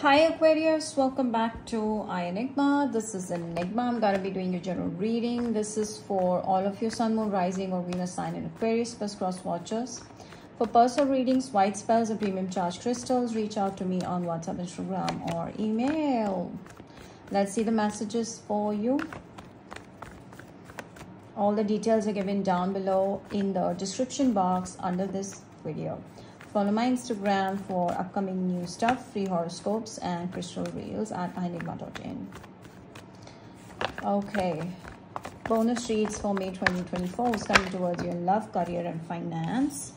Hi Aquarius, welcome back to iEnigma. This is Enigma. I'm gonna be doing a general reading. This is for all of you Sun, Moon, Rising, or Venus sign in Aquarius plus cross watchers. For personal readings, white spells, and premium charge crystals, reach out to me on WhatsApp, Instagram, or email. Let's see the messages for you. All the details are given down below in the description box under this video. Follow my Instagram for upcoming new stuff, free horoscopes, and crystal reels at enigma.in. Okay. Bonus reads for May 2024 is coming towards your love, career, and finance.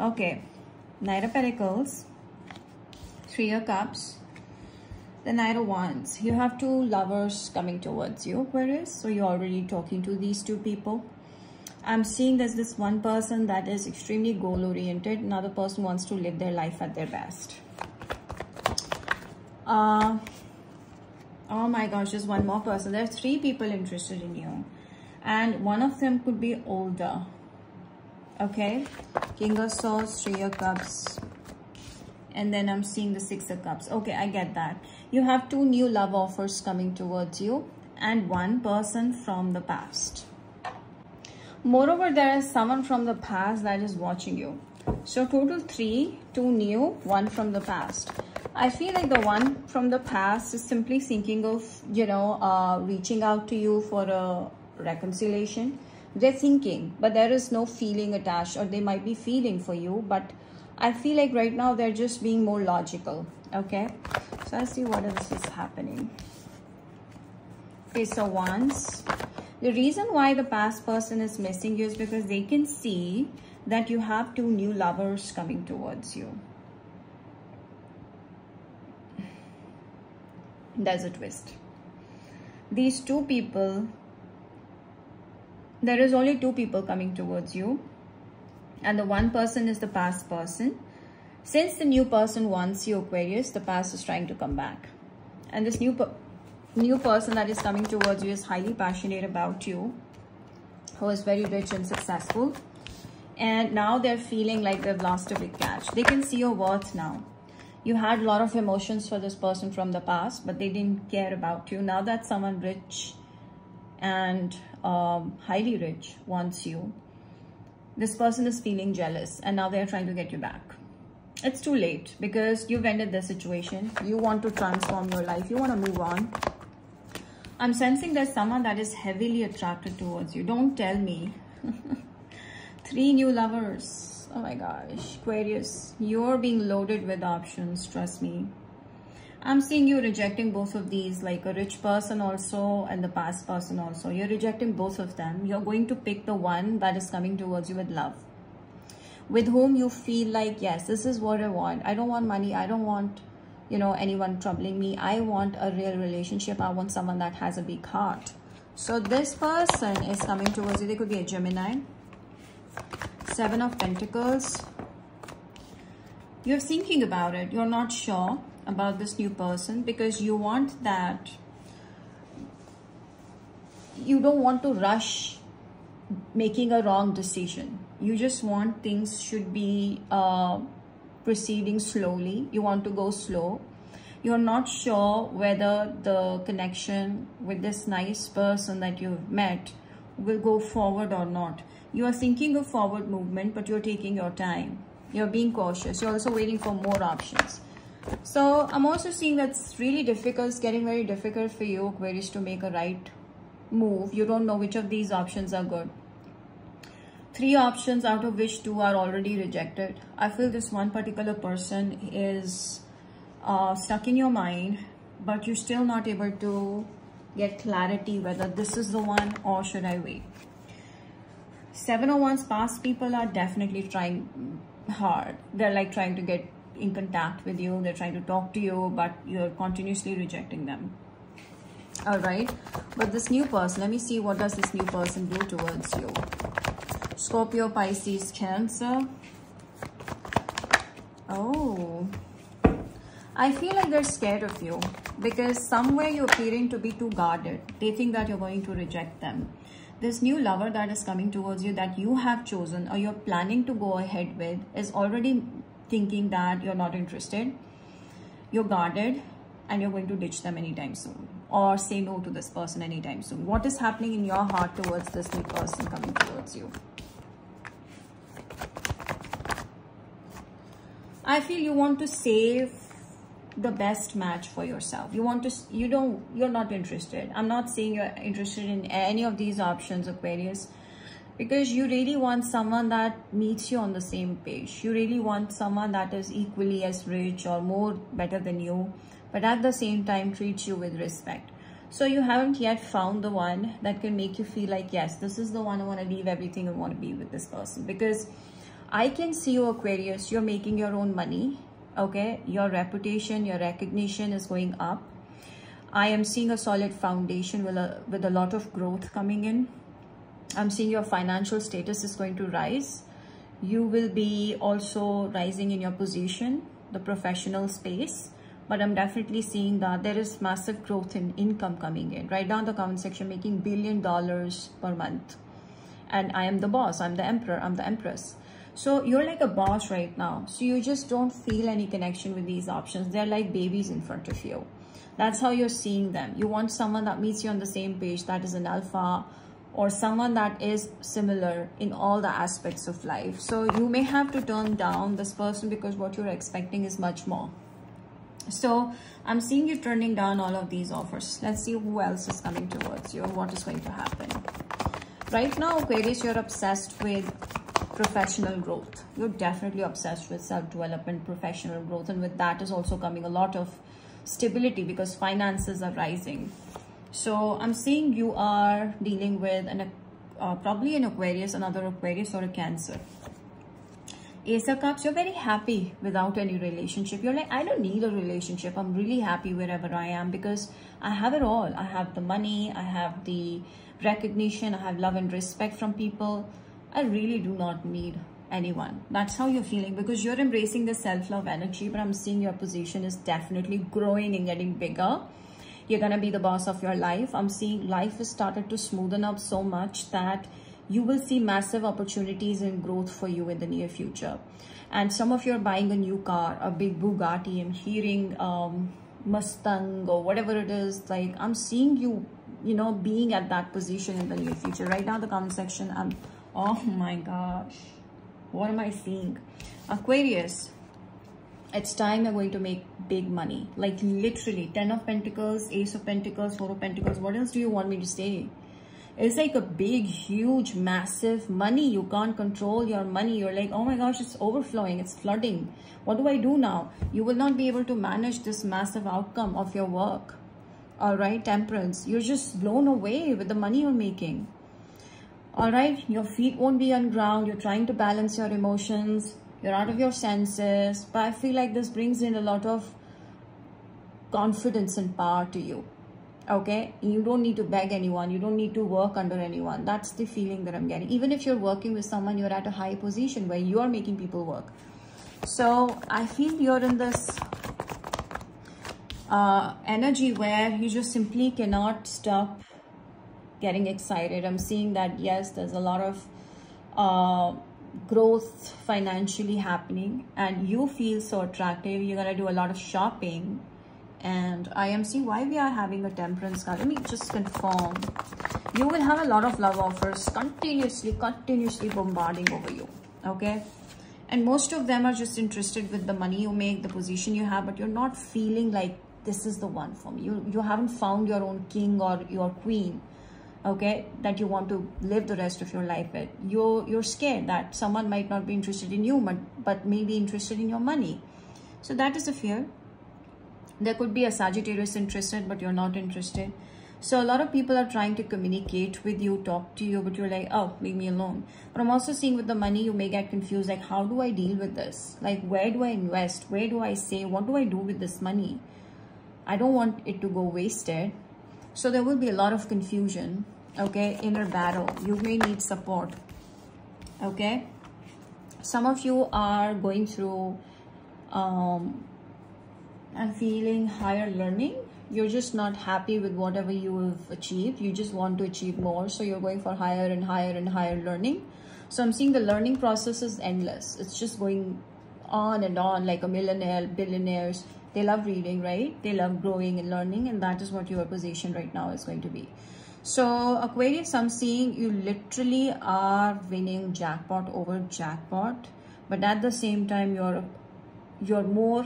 Okay. Knight of Pentacles, Three of Cups, the Knight of Wands. You have two lovers coming towards you, Aquarius. So you're already talking to these two people I'm seeing there's this one person that is extremely goal oriented. Another person wants to live their life at their best. Uh, oh my gosh, there's one more person. There are three people interested in you. And one of them could be older. Okay. King of Swords, Three of Cups. And then I'm seeing the Six of Cups. Okay, I get that. You have two new love offers coming towards you. And one person from the past Moreover, there is someone from the past that is watching you. So total three, two new, one from the past. I feel like the one from the past is simply thinking of, you know, uh, reaching out to you for a reconciliation. They're thinking, but there is no feeling attached or they might be feeling for you. But I feel like right now they're just being more logical. Okay. So I see what else is happening. Okay, so once the reason why the past person is missing you is because they can see that you have two new lovers coming towards you. There's a twist. These two people, there is only two people coming towards you. And the one person is the past person. Since the new person wants you, Aquarius, the past is trying to come back. And this new new person that is coming towards you is highly passionate about you, who is very rich and successful. And now they're feeling like they've lost a big catch. They can see your worth now. You had a lot of emotions for this person from the past, but they didn't care about you. Now that someone rich and um, highly rich wants you, this person is feeling jealous and now they're trying to get you back it's too late because you've ended the situation you want to transform your life you want to move on I'm sensing there's someone that is heavily attracted towards you. Don't tell me. Three new lovers. Oh my gosh. Aquarius, you're being loaded with options. Trust me. I'm seeing you rejecting both of these, like a rich person also and the past person also. You're rejecting both of them. You're going to pick the one that is coming towards you with love. With whom you feel like, yes, this is what I want. I don't want money. I don't want you know anyone troubling me i want a real relationship. I want someone that has a big heart. So this person is coming towards you. They could be a gemini. Seven of pentacles. You're thinking about it. You're not sure about this new person because you want that. You don't want to rush making a wrong decision. You just want things should be uh, proceeding slowly. You want to go slow. You're not sure whether the connection with this nice person that you've met will go forward or not. You are thinking of forward movement but you're taking your time. You're being cautious. You're also waiting for more options. So i'm also seeing that's really difficult it's getting very difficult for you aquarius to make a right move. You don't know which of these options are good three options out of which two are already rejected. I feel this one particular person is uh, stuck in your mind, but you're still not able to get clarity whether this is the one or should I wait. 701's past people are definitely trying hard. They're like trying to get in contact with you. They're trying to talk to you, but you're continuously rejecting them. All right. But this new person, let me see what does this new person do towards you. Scorpio, Pisces, Cancer. Oh. I feel like they're scared of you because somewhere you're appearing to be too guarded. They think that you're going to reject them. This new lover that is coming towards you that you have chosen or you're planning to go ahead with is already thinking that you're not interested. you're guarded and you're going to ditch them anytime soon or say no to this person anytime soon. What is happening in your heart towards this new person coming towards you? I feel you want to save the best match for yourself. You want to, you don't, you're not interested. I'm not saying you're interested in any of these options, Aquarius, because you really want someone that meets you on the same page. You really want someone that is equally as rich or more better than you, but at the same time treats you with respect. So you haven't yet found the one that can make you feel like, yes, this is the one I want to leave everything and want to be with this person because I can see you Aquarius, you're making your own money okay? Your reputation your recognition is going up. I am seeing a solid foundation with a with a lot of growth coming in. I'm seeing your financial status is going to rise. You will be also rising in your position the professional space but i'm definitely seeing that there is massive growth in income coming in. Right down the comment section making billion dollars per month. And i am the boss. I'm the emperor. I'm the empress so you're like a boss right now. So you just don't feel any connection with these options. They're like babies in front of you. That's how you're seeing them. You want someone that meets you on the same page, that is an alpha, or someone that is similar in all the aspects of life. So you may have to turn down this person because what you're expecting is much more. So I'm seeing you turning down all of these offers. Let's see who else is coming towards you what is going to happen. Right now, Aquarius, you're obsessed with professional growth. You're definitely obsessed with self-development professional growth and with that is also coming a lot of stability because finances are rising. So i'm seeing you are dealing with an uh, probably an aquarius another aquarius or a cancer. Ace of cups you're very happy without any relationship. You're like i don't need a relationship. I'm really happy wherever i am because i have it all. I have the money i have the recognition i have love and respect from people I really do not need anyone. That's how you're feeling because you're embracing the self-love energy, but I'm seeing your position is definitely growing and getting bigger. You're going to be the boss of your life. I'm seeing life has started to smoothen up so much that you will see massive opportunities and growth for you in the near future. And some of you are buying a new car, a big Bugatti. I'm hearing um, Mustang or whatever it is. Like I'm seeing you, you know, being at that position in the near future. Right now, the comment section, I'm Oh my gosh. What am I seeing? Aquarius. It's time you're going to make big money. Like literally. Ten of Pentacles, Ace of Pentacles, Four of Pentacles. What else do you want me to say? It's like a big, huge, massive money. You can't control your money. You're like, oh my gosh, it's overflowing. It's flooding. What do I do now? You will not be able to manage this massive outcome of your work. All right, temperance. You're just blown away with the money you're making all right your feet won't be on ground. You're trying to balance your emotions. You're out of your senses. But i feel like this brings in a lot of confidence and power to you. Okay? You don't need to beg anyone. You don't need to work under anyone. That's the feeling that i'm getting. Even if you're working with someone you're at a high position where you are making people work. So i feel you're in this uh, energy where you just simply cannot stop getting excited. I'm seeing that, yes, there's a lot of uh, growth financially happening and you feel so attractive. You're going to do a lot of shopping. And I am seeing why we are having a temperance card. Let me just confirm. You will have a lot of love offers continuously, continuously bombarding over you. Okay and most of them are just interested with the money you make the position you have but you're not feeling like this is the one for me you you haven't found your own king or your queen okay that you want to live the rest of your life with. You're you're scared that someone might not be interested in you but but may be interested in your money. So that is a fear. There could be a sagittarius interested but you're not interested. So a lot of people are trying to communicate with you talk to you but you're like oh leave me alone. But i'm also seeing with the money you may get confused like how do i deal with this? Like where do i invest? Where do i say what do i do with this money? I don't want it to go wasted. So there will be a lot of confusion okay inner battle. You may need support. Okay some of you are going through um and feeling higher learning. You're just not happy with whatever you've achieved. You just want to achieve more. So you're going for higher and higher and higher learning. So i'm seeing the learning process is endless. It's just going on and on like a millionaire billionaires. They love reading right? They love growing and learning and that is what your position right now is going to be so aquarius i'm seeing you literally are winning jackpot over jackpot but at the same time you're you're more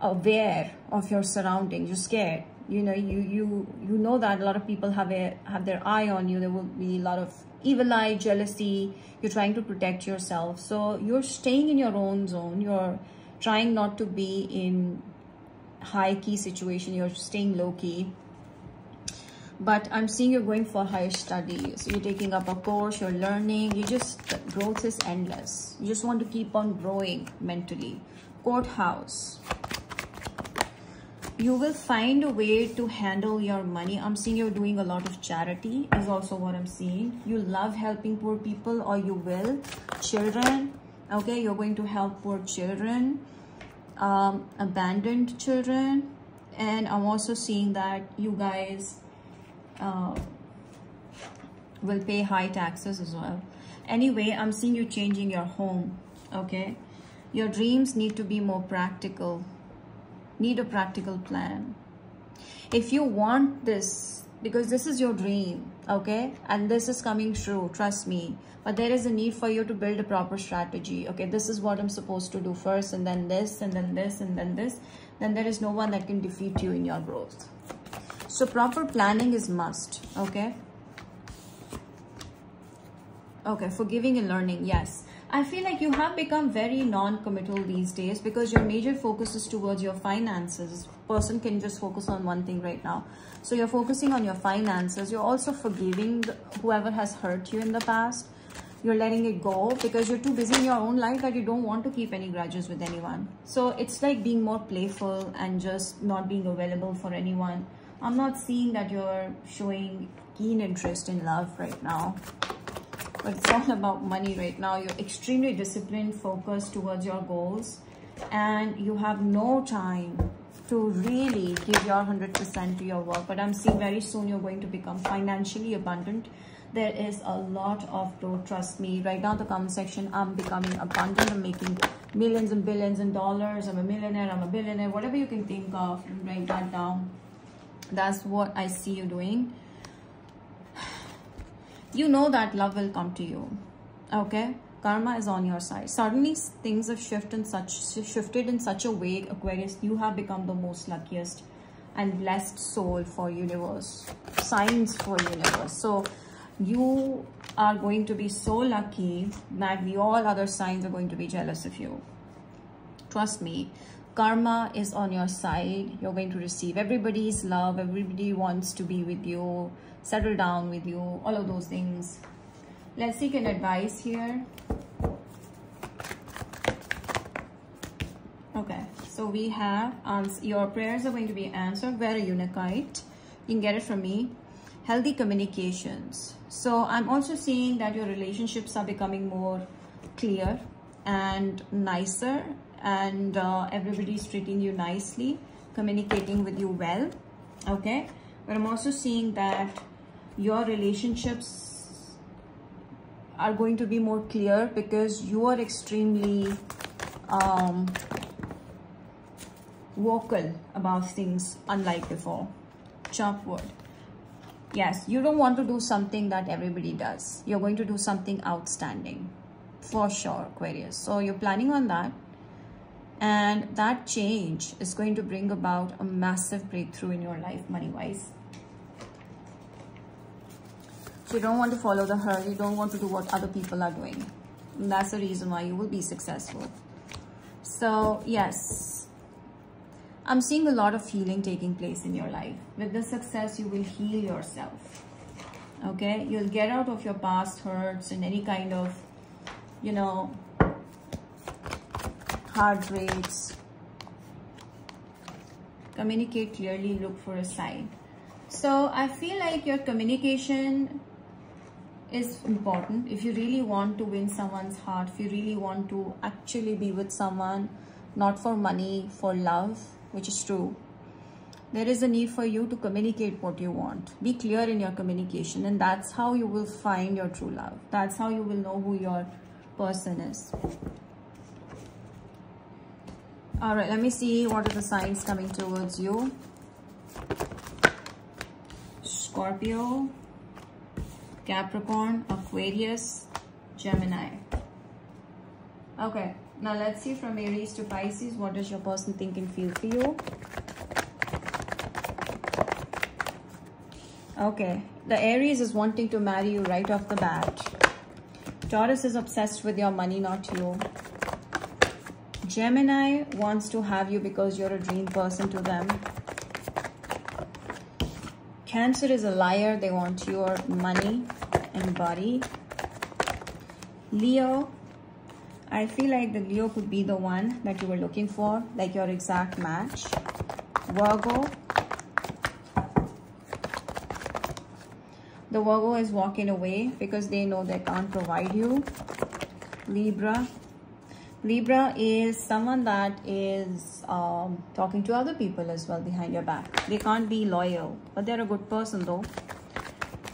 aware of your surroundings. You're scared. You know you you you know that a lot of people have a have their eye on you. There will be a lot of evil eye jealousy. You're trying to protect yourself. So you're staying in your own zone. You're trying not to be in high key situation. You're staying low key but i'm seeing you're going for higher studies. You're taking up a course you're learning. You just growth is endless. You just want to keep on growing mentally. Courthouse. You will find a way to handle your money. I'm seeing you're doing a lot of charity is also what i'm seeing. You love helping poor people or you will. Children. Okay you're going to help poor children. Um, abandoned children. And i'm also seeing that you guys uh, will pay high taxes as well. Anyway i'm seeing you changing your home okay? Your dreams need to be more practical. Need a practical plan. If you want this because this is your dream okay? And this is coming true trust me. But there is a need for you to build a proper strategy okay? This is what i'm supposed to do first and then this and then this and then this. Then there is no one that can defeat you in your growth so proper planning is must okay okay forgiving and learning yes I feel like you have become very non-committal these days because your major focus is towards your finances. Person can just focus on one thing right now. So you're focusing on your finances. You're also forgiving whoever has hurt you in the past. You're letting it go because you're too busy in your own life that you don't want to keep any grudges with anyone. So it's like being more playful and just not being available for anyone. I'm not seeing that you're showing keen interest in love right now. But it's all about money right now. You're extremely disciplined focused towards your goals and you have no time to really give your 100% to your work. But i'm seeing very soon you're going to become financially abundant. There is a lot of growth trust me. Right now the comment section i'm becoming abundant. I'm making millions and billions and dollars. I'm a millionaire. I'm a billionaire. Whatever you can think of write that down that's what i see you doing. You know that love will come to you okay? Karma is on your side. Suddenly things have shifted in such shifted in such a way aquarius you have become the most luckiest and blessed soul for universe. Signs for universe. So you are going to be so lucky that the all other signs are going to be jealous of you. Trust me karma is on your side you're going to receive everybody's love everybody wants to be with you settle down with you, all of those things. Let's seek an advice here. Okay, so we have um, your prayers are going to be answered. Very Unakite. You can get it from me. Healthy communications. So I'm also seeing that your relationships are becoming more clear and nicer and uh, everybody's treating you nicely, communicating with you well. Okay, but I'm also seeing that your relationships are going to be more clear because you are extremely um, vocal about things unlike before. Chop wood. Yes, you don't want to do something that everybody does. You're going to do something outstanding for sure, Aquarius. So you're planning on that. And that change is going to bring about a massive breakthrough in your life money-wise. So you don't want to follow the herd. You don't want to do what other people are doing. And that's the reason why you will be successful. So yes, I'm seeing a lot of healing taking place in your life. With this success, you will heal yourself. Okay, you'll get out of your past hurts and any kind of, you know, heartbreaks. Communicate clearly, look for a sign. So I feel like your communication is important if you really want to win someone's heart if you really want to actually be with someone not for money for love which is true there is a need for you to communicate what you want be clear in your communication and that's how you will find your true love that's how you will know who your person is All right, let me see what are the signs coming towards you. Scorpio, Capricorn, Aquarius, Gemini. Okay, now let's see from Aries to Pisces, what does your person think and feel for you? Okay, the Aries is wanting to marry you right off the bat. Taurus is obsessed with your money, not you. Gemini wants to have you because you're a dream person to them. Cancer is a liar. They want your money and body. Leo, I feel like the Leo could be the one that you were looking for, like your exact match. Virgo, the Virgo is walking away because they know they can't provide you. Libra, Libra is someone that is um, talking to other people as well behind your back. They can't be loyal, but they're a good person though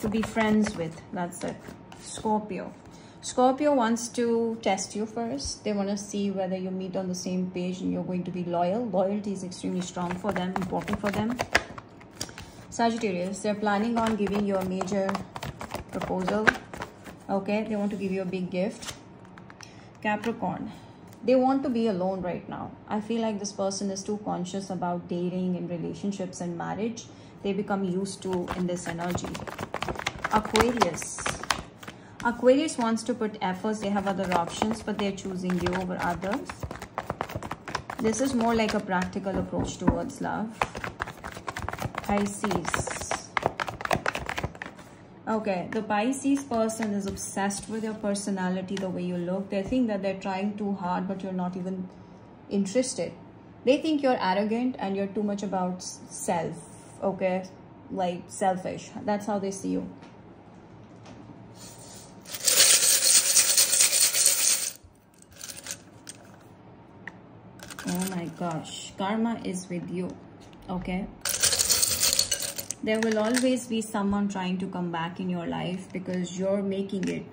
to be friends with. That's it. Scorpio. Scorpio wants to test you first. They want to see whether you meet on the same page and you're going to be loyal. Loyalty is extremely strong for them, important for them. Sagittarius, they're planning on giving you a major proposal. Okay, they want to give you a big gift. Capricorn, they want to be alone right now. I feel like this person is too conscious about dating and relationships and marriage. They become used to in this energy. Aquarius. Aquarius wants to put efforts. They have other options, but they're choosing you over others. This is more like a practical approach towards love. Pisces. Okay, the Pisces person is obsessed with your personality, the way you look. They think that they're trying too hard, but you're not even interested. They think you're arrogant and you're too much about self, okay? Like selfish. That's how they see you. Oh my gosh, karma is with you, okay? There will always be someone trying to come back in your life because you're making it.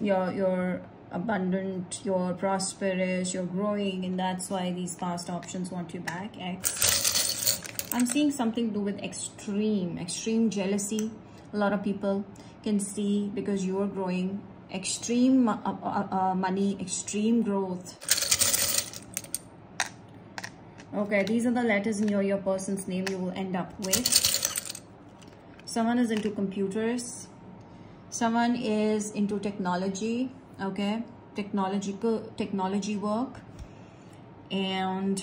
You're you're abundant you're prosperous you're growing and that's why these past options want you back. X. I'm seeing something to do with extreme extreme jealousy. A lot of people can see because you're growing extreme uh, uh, uh, money extreme growth okay these are the letters in your your person's name you will end up with. Someone is into computers. Someone is into technology okay? Technological technology work. And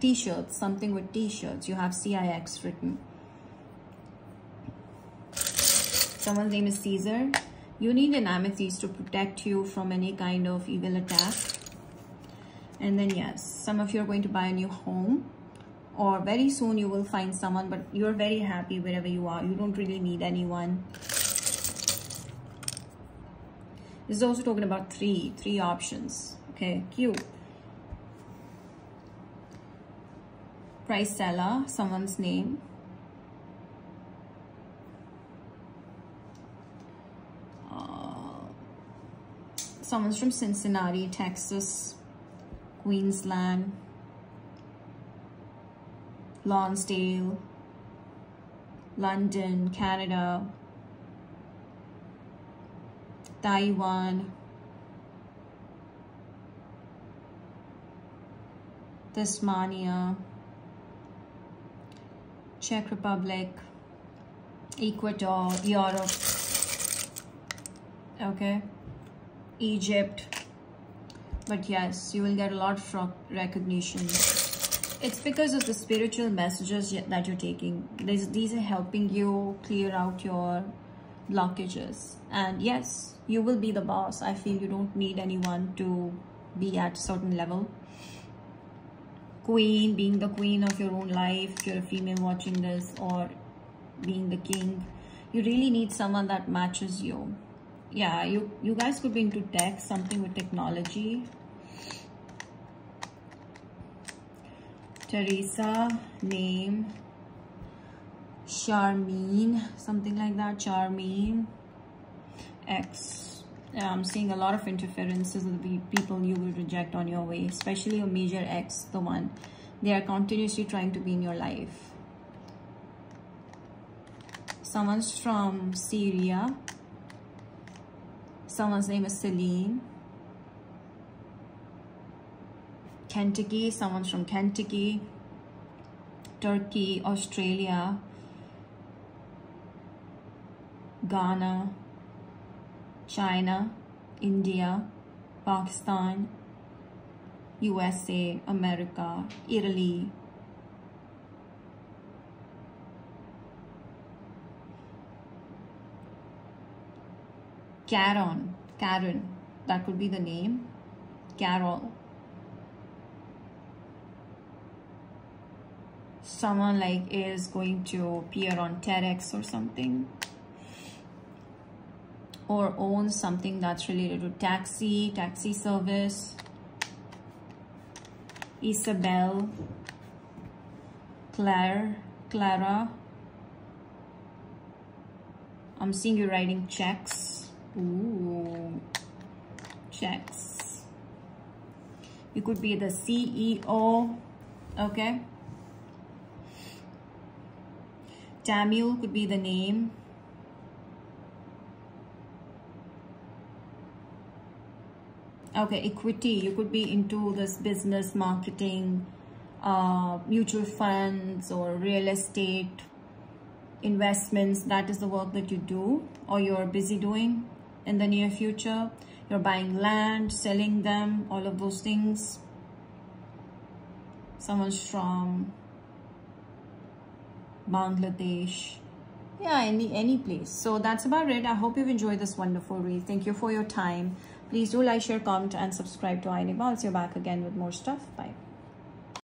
t-shirts something with t-shirts. You have cix written. Someone's name is caesar. You need an amethyst to protect you from any kind of evil attack and then yes some of you are going to buy a new home or very soon you will find someone but you're very happy wherever you are. You don't really need anyone. This is also talking about three three options. Okay cute. Priscilla someone's name. Uh, someone's from Cincinnati Texas Queensland, Lonsdale, London, Canada, Taiwan, Tasmania, Czech Republic, Ecuador, Europe, okay, Egypt, but yes you will get a lot of recognition. It's because of the spiritual messages that you're taking. These, these are helping you clear out your blockages. And yes you will be the boss. I feel you don't need anyone to be at certain level. Queen being the queen of your own life if you're a female watching this or being the king you really need someone that matches you. Yeah you you guys could be into tech something with technology teresa name charmine something like that charmine x I'm seeing a lot of interferences of the people you will reject on your way, especially your major X the one. They are continuously trying to be in your life. Someone's from Syria. Someone's name is Celine. Kentucky, someone's from Kentucky. Turkey, Australia, Ghana, China, India, Pakistan, USA, America, Italy, Karen, Karen, that could be the name, Carol. Someone like is going to appear on TEDx or something or own something that's related to taxi, taxi service. Isabel, Claire, Clara. I'm seeing you writing checks. Ooh, checks. You could be the CEO, okay? Tamil could be the name. okay equity. You could be into this business marketing uh, mutual funds or real estate investments. That is the work that you do or you're busy doing in the near future. You're buying land selling them all of those things. Someone's from Bangladesh yeah any any place so that's about it i hope you've enjoyed this wonderful read thank you for your time Please do like, share, comment and subscribe to. I'll see you back again with more stuff. Bye.